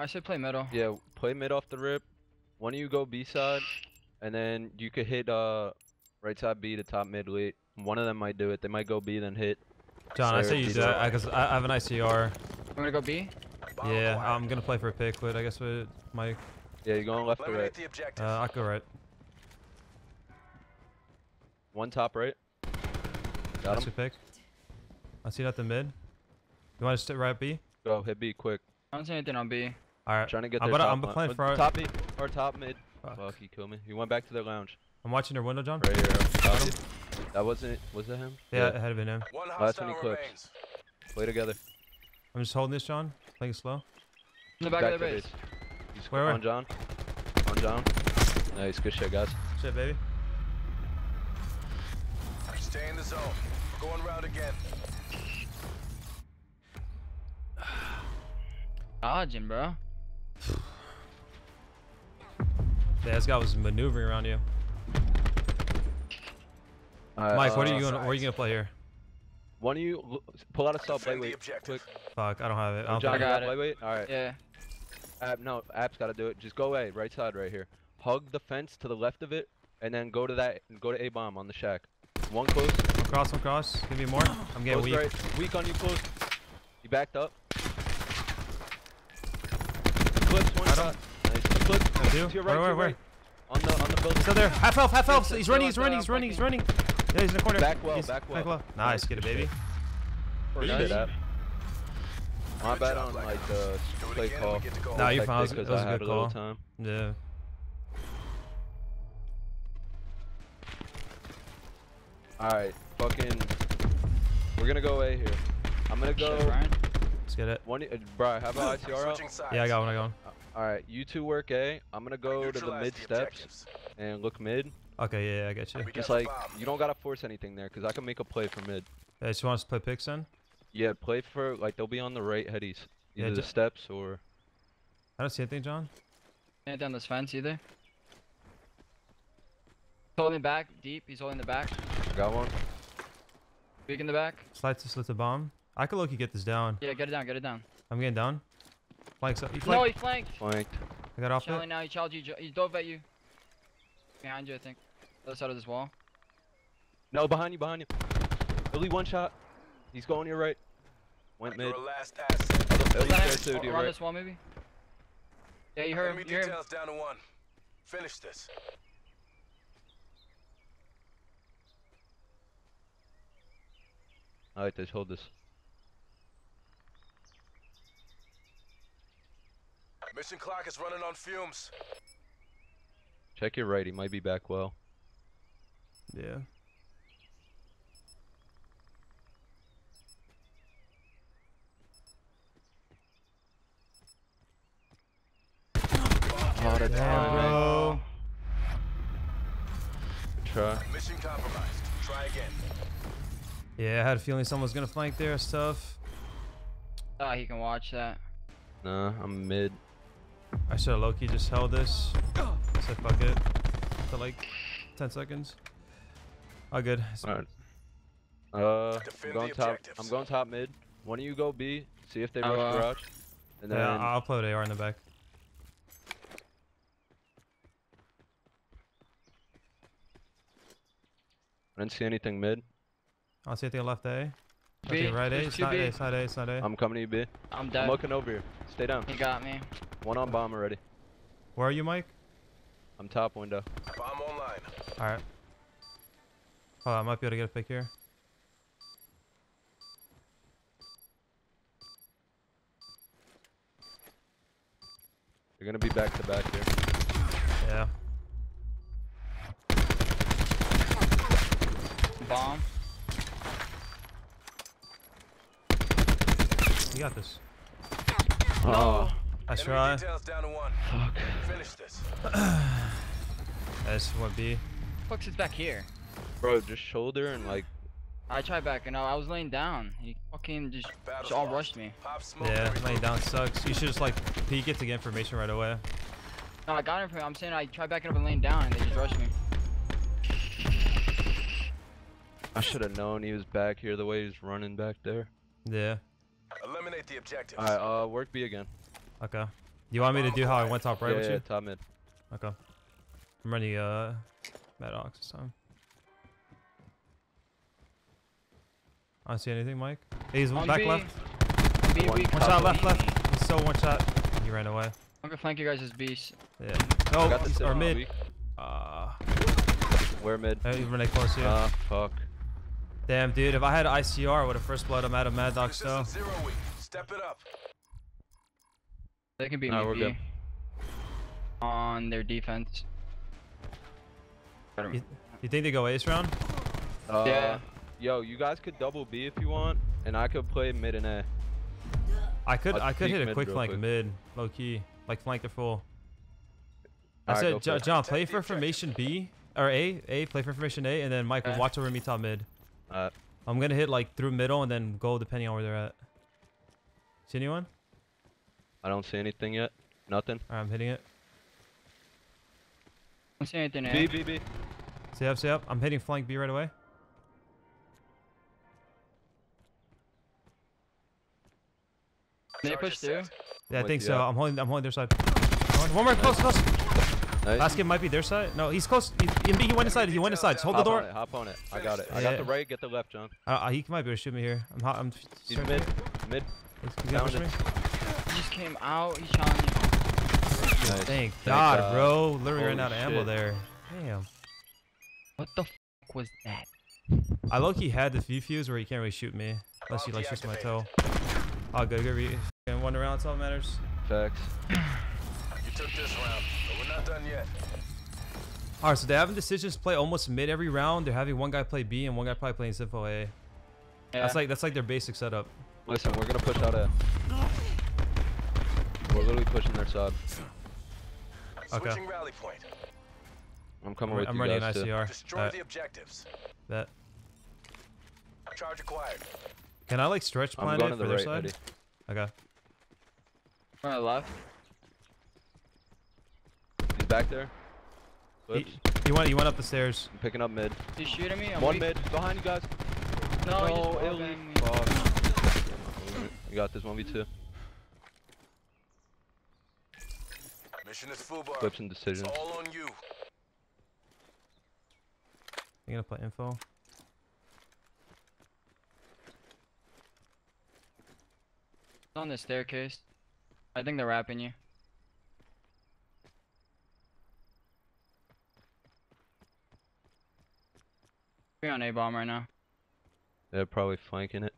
I said play middle. Yeah, play mid off the rip. One of you go B side, and then you could hit uh right side B to top mid late. One of them might do it. They might go B then hit. John, I Sir, say you do that because I I have an ICR. I'm gonna go B. Yeah. I'm gonna play for a pick, but I guess with Mike. Yeah, you're going left or right? the objective. Uh, I'll go right. One top right. Got That's him. pick. I see nothing mid. You want to sit right B? Go hit B quick. I don't see anything on B. All right. Trying to get I'm their gonna- top I'm line- playing for top B or top mid. Fuck. Fuck, he killed me. He went back to their lounge. I'm watching their window, John. Right here. Top That wasn't. Was that him? Yeah, it had been him. One Last hostile one he clipped. remains. Play together. I'm just holding this, John. Playing slow. In the back, of the to base. He's Where, where? on John. On John. Nice, good shit, guys. Shit, baby. Stay in the zone. We're going round again. Dodging, bro. Yeah, this guy was maneuvering around you. Alright, Mike, what are uh, you gonna? Where are you gonna play here? One of you pull out a sub Defend the lightweight. Quick. Fuck, I don't have it. I don't John, think you got got it. lightweight. All right. Yeah. App, no, app's got to do it. Just go away, right side, right here. Hug the fence to the left of it, and then go to that. Go to a bomb on the shack. One close. I'm cross, I'm cross. Give me more. I'm getting Close weak. right. Weak on you, close. You backed up. Clips one I shot. Nice. Clips. I do? To your Where, right, to where, your where? right. On the on the building. He's still there. Half health, half health. He's running, he's running, he's running, he's running. Yeah, he's in the corner. Back well, He's- back well. Nice, Nice, get it, baby. Good Nice. shit. My bad on like the Do play call. we get to go. Nah, you're Hectic fine. It was- it 'cause was I a good little call. Time. Yeah. Alright, fucking. We're gonna go A here. I'm gonna go. Shit, Let's get it. One, uh, bro, have an ICR out. Yeah, I got one, I got one. Alright, you two work A. I'm gonna go to the mid the steps and look mid. Okay, yeah, yeah, I get you. We got Just like, you don't gotta force anything there, because I can make a play for mid. Uh, yeah, so you want us to play picks then? Yeah, play for, like, they'll be on the right headies. Yeah, the steps or. I don't see anything, John. Anything down this fence either. Holding back, deep. He's holding the back. Got one? Big in the back. Slide to slit the bomb. I could look you get this down. Yeah, get it down, get it down. I'm getting down. Flank, so, you No, he flanked. Flanked. I got off Charlie it. now, he charged you. He dove at you. Behind you, I think. Other side of this wall. No, behind you, behind you. Only one shot. He's going your right. Went mid. Your last asset. At Is least that right him? two to your Around right. this wall, maybe? Yeah, you heard him. Enemy You heard him. details down to one. Finish this. Alright, just hold this. Mission clock is running on fumes. Check your right, he might be back well. Yeah. Oh, that's Damn, bro. Try. Mission compromised. Try again. Yeah, I had a feeling someone was gonna flank there. It's tough. Ah, he can watch that. Nah, I'm mid. I should have low-key just held this. Said fuck it. For like 10 seconds. All good. Alright. Uh, I'm going top. objectives. I'm going top mid. One of you go B. See if they Oh, rush uh, garage. And then Yeah, I'll play with AR in the back. I didn't see anything mid. I don't see anything left A. B, Nothing right A. there's It's two not A. B. It's not A. It's not A. I'm coming to you B. I'm I'm looking over here. Stay down. He got me. One on bomb already. Where are you, Mike? I'm top window. Bomb online. All right. Oh, I might be able to get a pick here. You're gonna be back to back here. Yeah. Bomb. You got this. Oh, Nice Enemy try. details down to one. fuck. Finish this. That's what B. Fuck sits back here. Bro, just shoulder and like. I tried back and I was laying down. He fucking just, just all rushed me. Yeah, laying down sucks. You should just like peek it to get information right away. No, I got him. I'm saying I tried backing up and laying down and they just rushed me. I should have known he was back here the way he was running back there. Yeah. Eliminate the objectives. Alright, uh, work B again. Okay. You want me to do how I went top right yeah, with yeah, you? top mid. Okay. I'm running uh Maddox this time. I don't see anything, Mike. He's On back B. left. B One. One shot left, left. He's still one shot. He ran away. I'm gonna flank you guys as beast. Yeah. I No, got the he's- or mid. weak. Uh, Where mid? uh, he's running close here. Ah, fuck. Damn, dude. If I had ICR, I would have first blood him out of Mad Dog This still. Isn't zero week. Step it up. They can be No, we're good. On their defense. You, you think they go ace round? Uh, Yeah. Yo, you guys could double B if you want, and I could play mid and A. I could I'll I could hit a quick flank quick. mid, low key, like flank the full. I said, for Jo- it. John, play for formation B or A, A, play for formation A, and then Michael Okay. watch over me top mid. Alright. I'm gonna hit like through middle and then go depending on where they're at. See anyone? I don't see anything yet. Nothing. Alright, I'm hitting it. don't see anything B. B, B. Stay up, stay up. I'm hitting flank B right away. They Charge push through. Yeah, I think so. up. I'm holding I'm holding their side. One one more, close, close. Nice. Last game might be their side. No, he's close. He, in he went inside. He went inside. Just hold the door. on it. Hop on it. I got it. I Yeah. got the right. Get the left, John. Uh, uh, he might be able to shoot me here. I'm hot. I'm. He's mid. Mid. He's, he's gonna push me. He just came out. He's challenging. Nice. Thank Thank God, God. bro. Literally ran out of ammo there. Damn. What the f was that? I low key had the V fuse where he can't really shoot me unless he Bomb like shoots my toe. Oh, good, good. Re- and one round, that's all that matters. Facts. You took this round, but we're not done yet. All right, so they're having decisions play almost mid every round. They're having one guy play B and one guy probably playing Sympho A. Yeah. That's like that's like their basic setup. Listen, we're gonna push out A. We're literally pushing their side. Okay. Switching rally point. I'm coming I'm, with I'm you running an guys too. ICR. Destroy Alright, the objectives. That. Charge acquired. Can I like stretch I'm plan going it to for the their right, side? Eddie. Okay. On the left. He's back there. He, he went he went up the stairs. I'm picking up mid. He's shooting me. I'm One weak. mid. Behind you guys. No, he just no, wall Illy. banged me. Fuck. You got this 1v2. Mission is FUBAR. Flips and It's decisions. all on you. You gonna play info? on the staircase. I think they're wrapping you. Be on A bomb right now. They're probably flanking it.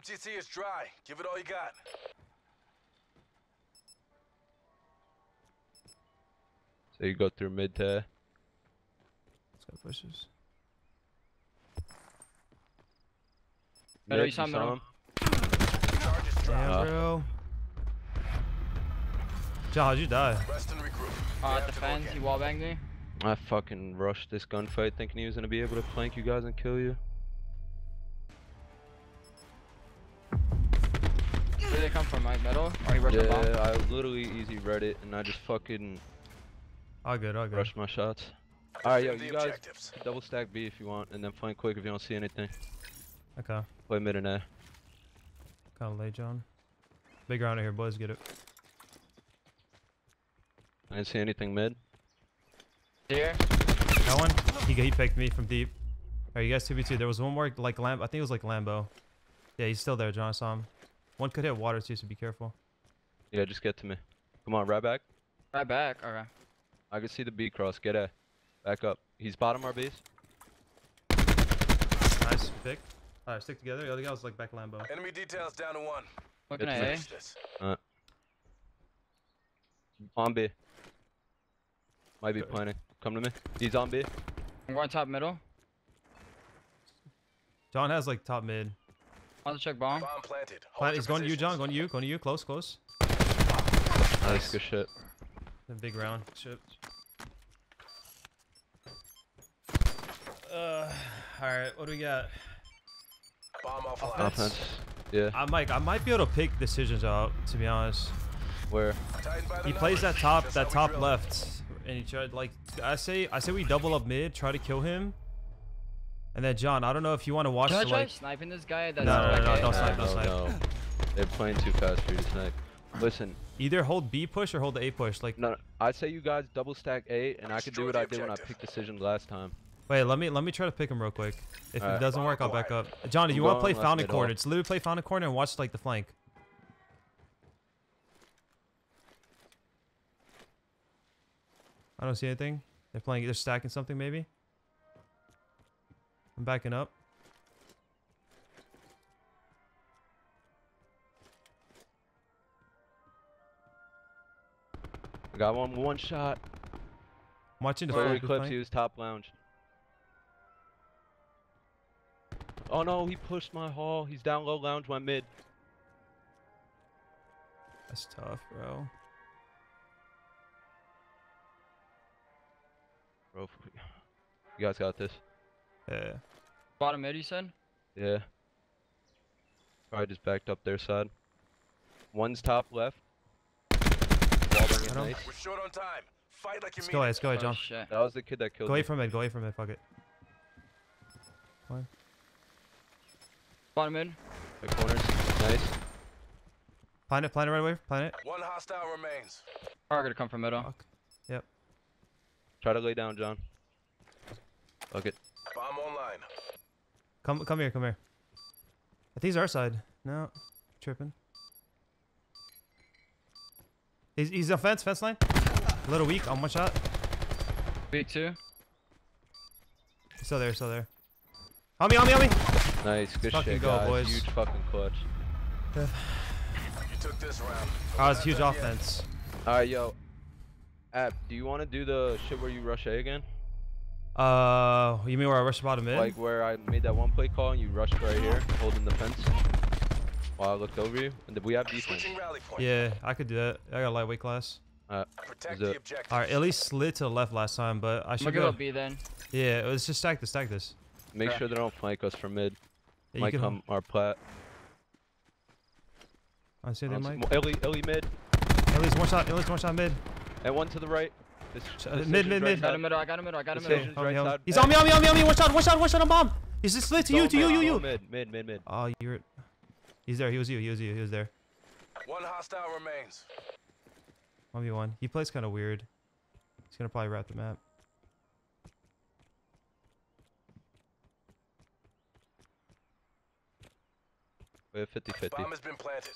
MTC is dry. Give it all you got. So you go through mid to Let's go pushes. Better Mid, you saw you him? Charge. Damn, Uh, bro. John, how'd you die? Rest and regroup. You at have the fence, he wall banged me. I fucking rushed this gunfight thinking he was gonna be able to flank you guys and kill you. They come from, Mike? Middle? Or he rushed the bomb? Yeah, I literally easy read it and I just fucking All good, all good. Rush my shots. Alright, yo, you guys objectives. double stack B if you want, and then flank quick if you don't see anything. Okay. Play mid and A. Kind of late, John. Big round here, boys. Get it. I didn't see anything mid. Here? That one? He, he picked me from deep. Alright, you guys 2v2. There was one more, like, Lam I think it was like Lambo. Yeah, he's still there, John. I saw him. One could hit water too, so be careful. Yeah, just get to me. Come on, right back. Right back. Okay. I can see the B cross. Get A. Back up. He's bottom our base. Nice pick. Alright, stick together. The other guy was like back Lambo. Enemy details down to one. Looking It's at A. Finish this. On B. Might be Okay. planning. Come to me. He's on B. I'm going top middle. John has like top mid. I'll check bomb. Bomb planted. Hold Plant, your he's going to you, John. Going to you. Going to you. Close, close. Nice, good shit. The big round. Shit. Uh, alright, what do we got? Bomb offline. Offense. Offense. Yeah. I Mike, I might be able to pick decisions out, to be honest. Where? Tighten by the He plays that top, Just that top left, and he tried like I say, I say we double up mid, try to kill him, And then John, I don't know if you want to watch Can I try like. sniping this guy? That's No, no, no, back no, A? don't Nah, snipe, no, don't snipe. no. They're playing too fast for you to snipe. Listen, Either hold B push or hold the A push. Like, no, I'd say you guys double stack A, and I could do what I did when I objective. picked decision last time. wait, let me let me try to pick him real quick. If it doesn't work, I'll back up. John, do you want to play going left fountain corner? It's literally play fountain corner and watch like the flank. I don't see anything. They're playing. They're stacking something maybe. I'm backing up. I got one one shot. I'm watching the Fully clips. He was top lounge. Oh no, he pushed my hall. He's down low lounge, my mid. That's tough, bro. Bro, you guys got this. Yeah. Bottom mid, you said? Yeah. Probably just backed up their side. One's top left. Wall bringing I don't- nice. We're short on time. Fight like you Let's mean go it. ahead. Let's go ahead, Oh, John. shit. That was the kid that killed Go away from mid. Go away from mid. Fuck it. Bottom mid. The corners. Nice. Planet, planet right away. Planet. One hostile remains. Are gonna come from middle. Fuck. Try to lay down, John. Fuck it. Bomb online. Come, come here. Come here. I think he's our side. No, tripping. He's he's on fence, fence line. A little weak on one shot. Big two. He's still there, still there. On me, on me, on me. Nice. Good fucking shit, go, guys. boys. Huge fucking clutch. You took this round. but Oh, it's not huge offense. Alright, yo. App, do you want to do the shit where you rush A again? Uh, you mean where I rushed bottom mid? Like where I made that one play call and you rushed right here, holding the fence while I looked over you? And did we have defense? Switching yeah, I could do that. I got a lightweight class. Protect the objective. All right, at least slid to the left last time, but I I'm should gonna go go. up B then. Yeah, let's just stack this, stack this. Make Okay. sure they don't flank us from mid. Yeah, you Might come our plat. I see that, Mike. Ellie, Ellie mid. At least one shot. At least one shot mid. And one to the right. This, Sh- uh, mid, decision's mid, right mid. Got him middle. I got him middle. I got him Decision. middle. Help right help side He's back. on me, on me, on me, on me. One shot, one shot, one shot on bomb. He's just slid to you, to you, you, Go you. Mid, mid, mid, mid. Oh, you're. He's there. He was you. He was you. He was there. One hostile remains. One v one. He plays kind of weird. He's gonna probably wrap the map. We have 50 50. Bomb has been planted.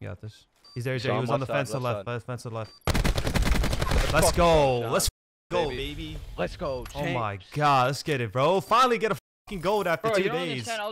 You got this. He's there. He's there. He was on the fence side, to the left left. side. Fence to the left. Let's go. Let's go, Baby. baby. Let's go. Oh my god. Let's get it, bro. Finally get a fucking gold after Bro, two days. understand. I was